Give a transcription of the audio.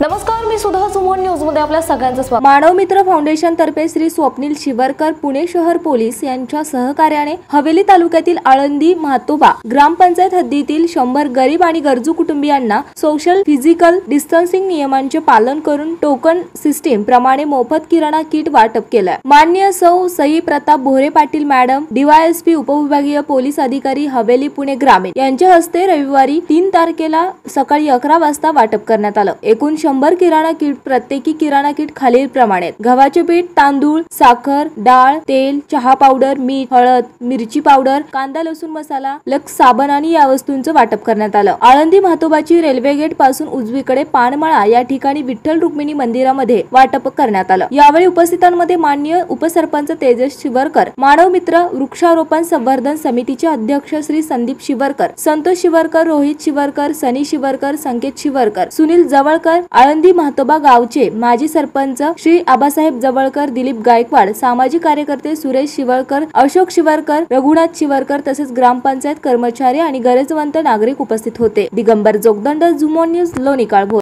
नमस्कार मी सुधा सुमन. न्यूजमध्ये आपल्या सगळ्यांचं स्वागत. मानव मित्र फाउंडेशन तर्फे श्री स्वप्नील शिवरकर पुणे शहर पोलीस यांच्या सहकार्याने हवेली तालुक्यातील आळंदी म्हातोबा ग्रामपंचायत हद्दीतील शंभर गरीब आणि गरजू कुटुंबियांना सोशल फिजिकल डिस्टन्सिंग नियमांचे पालन करून टोकन सिस्टीम प्रमाणे मोफत किराणा किट वाटप केलं मान्य सौ सई प्रताप भोरे पाटील मॅडम डीवायएसपी उपविभागीय पोलीस अधिकारी हवेली पुणे ग्रामीण यांच्या हस्ते रविवारी तीन तारखेला सकाळी अकरा वाजता वाटप करण्यात आलं. एकूण शंभर किराणा किट प्रत्येकी किराणा किट खालील प्रमाणे गव्हाचे पीठ तांदूळ साखर डाळ तेल चहा पावडर मीठ हळद मिरची पावडर कांदा लसूण मसाला लक्स साबण आणि या वस्तूंचं वाटप करण्यात आलं. आळंदी म्हातोबाची रेल्वे गेटपासून उजवीकडे पानमळा या ठिकाणी विठ्ठल रुक्मिणी मंदिरामध्ये वाटप करण्यात आलं. यावेळी उपस्थितांमध्ये मान्य उपसरपंच तेजस शिवरकर मानव मित्र वृक्षारोपण संवर्धन समितीचे अध्यक्ष श्री संदीप शिवरकर संतोष शिवरकर रोहित शिवरकर सनी शिवरकर संकेत शिवरकर सुनील जवळकर आळंदी म्हातोबा गावचे माजी सरपंच श्री आबासाहेब जवळकर दिलीप गायकवाड सामाजिक कार्यकर्ते सुरेश शिवळकर अशोक शिवरकर रघुनाथ शिवरकर तसेच ग्रामपंचायत कर्मचारी आणि गरजवंत नागरिक उपस्थित होते. दिगंबर जोगदंड झुमो न्यूज लोणी काळभोर